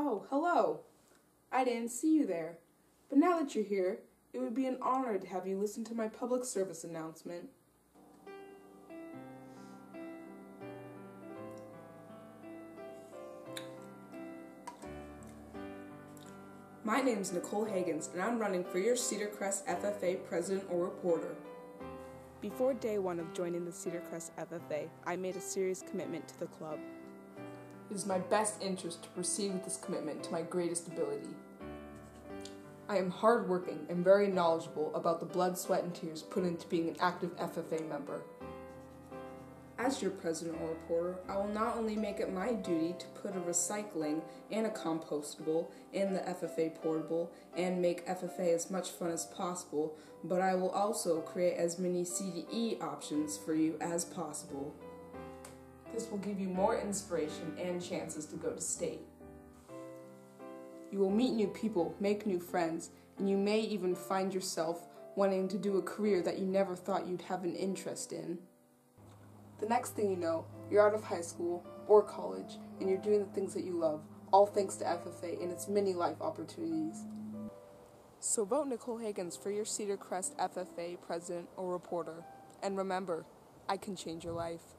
Oh, hello. I didn't see you there. But now that you're here, it would be an honor to have you listen to my public service announcement. My name's Nicole Higgins, and I'm running for your Cedar Crest FFA president or reporter. Before day one of joining the Cedar Crest FFA, I made a serious commitment to the club. It is my best interest to proceed with this commitment to my greatest ability. I am hardworking and very knowledgeable about the blood, sweat, and tears put into being an active FFA member. As your president or reporter, I will not only make it my duty to put a recycling and a compostable in the FFA portable and make FFA as much fun as possible, but I will also create as many CDE options for you as possible. Will give you more inspiration and chances to go to state. You will meet new people, make new friends, and you may even find yourself wanting to do a career that you never thought you'd have an interest in. The next thing you know, you're out of high school or college and you're doing the things that you love, all thanks to FFA and its many life opportunities. So vote Nicole Higgins for your Cedar Crest FFA president or reporter. And remember, I can change your life.